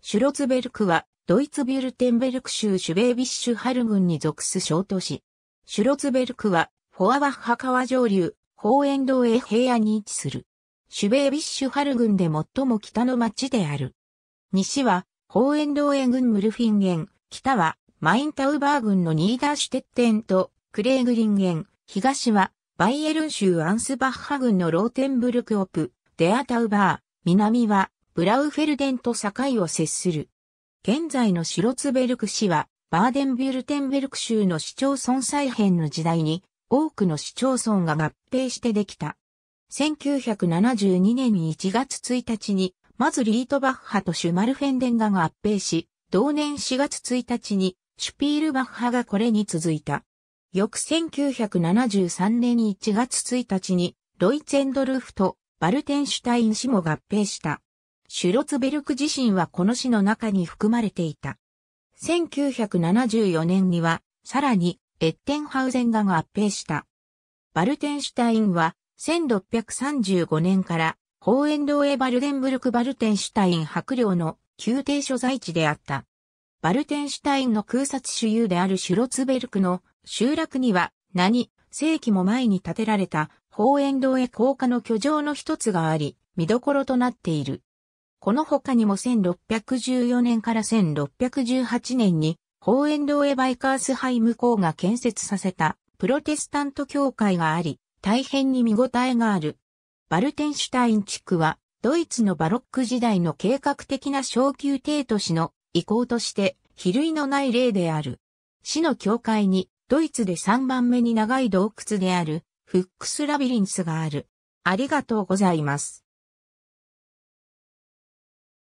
シュロツベルクは、ドイツビュルテンベルク州シュベービッシュハル郡に属す小都市。シュロツベルクは、フォアバッハ川上流、ホーエンローエ平野に位置する。シュベービッシュハル郡で最も北の町である。西は、ホーエンローエ郡ムルフィンゲン、北は、マインタウバー郡のニーダーシュテッテンと、クレーグリンゲン、東は、バイエルン州アンスバッハ郡のローテンブルクオプ、デアタウバー、南は、ブラウフェルデンと境を接する。現在のシュロツベルク市は、バーデンビュルテンベルク州の市町村再編の時代に、多くの市町村が合併してできた。1972年1月1日に、まずリートバッハとシュマルフェンデンが合併し、同年4月1日に、シュピールバッハがこれに続いた。翌1973年1月1日に、ロイツェンドルフとバルテンシュタイン市も合併した。シュロツベルク自身はこの市の中に含まれていた。1974年には、さらに、エッテンハウゼンが合併した。バルテンシュタインは、1635年から、ホーエンドーエバルデンブルクバルテンシュタイン白領の宮廷所在地であった。バルテンシュタインの空撮主有であるシュロツベルクの集落には、何、世紀も前に建てられた、ホーエンドーエ高架の居城の一つがあり、見どころとなっている。この他にも1614年から1618年に、ホーエンローエ・バイカースハイム侯が建設させたプロテスタント教会があり、大変に見応えがある。バルテンシュタイン地区は、ドイツのバロック時代の計画的な小宮廷都市の遺構として、比類のない例である。市の教会に、ドイツで3番目に長い洞窟である、フックスラビリンスがある。ありがとうございます。